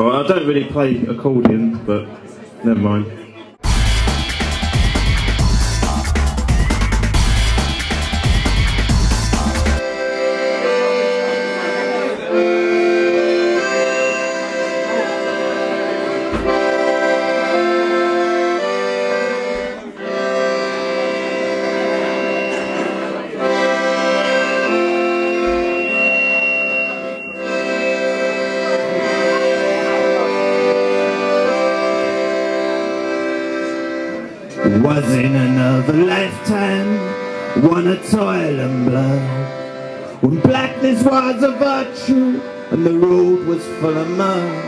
Well, I don't really play accordion, but never mind. Was in another lifetime, one of toil and blood. When blackness was a virtue and the road was full of mud.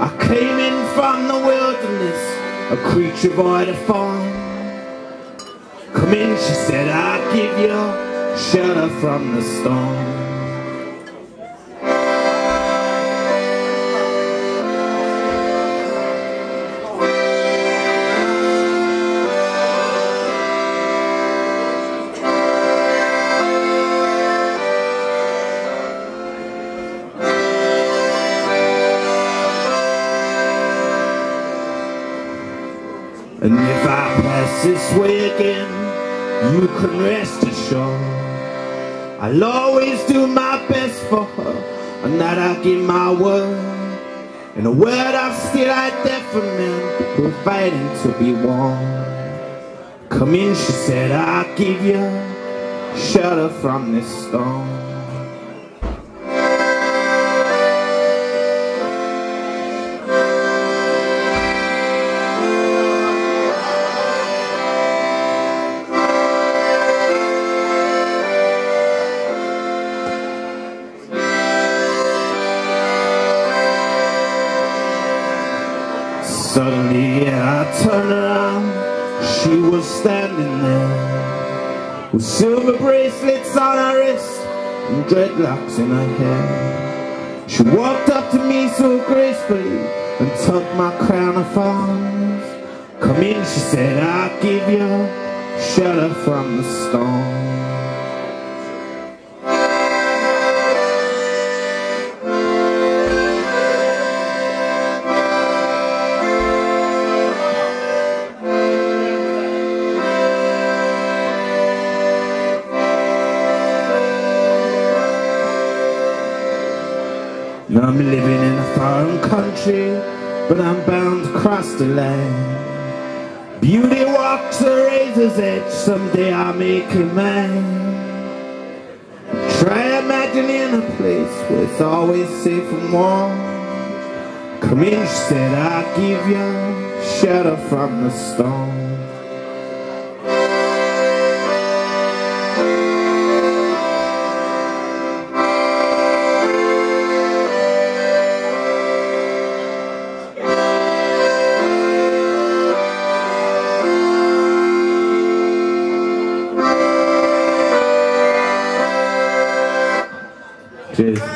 I came in from the wilderness, a creature void of form. Come in, she said, I'll give you shelter from the storm. And if I pass this way again, you can rest assured. I'll always do my best for her, and that I'll give my word. In a word of still I deafening, we're fighting to be warm. Come in, she said, I'll give you shelter from this storm. Suddenly I turned around, she was standing there With silver bracelets on her wrist and dreadlocks in her hair. She walked up to me so gracefully and took my crown of thorns. Come in, she said, I'll give you shelter from the storm Now I'm living in a foreign country, but I'm bound to cross the land. Beauty walks a razor's edge, someday I'll make it mine. Try imagining a place where it's always safe and warm. Come in, she said, I'll give you shelter from the storm. Cheers.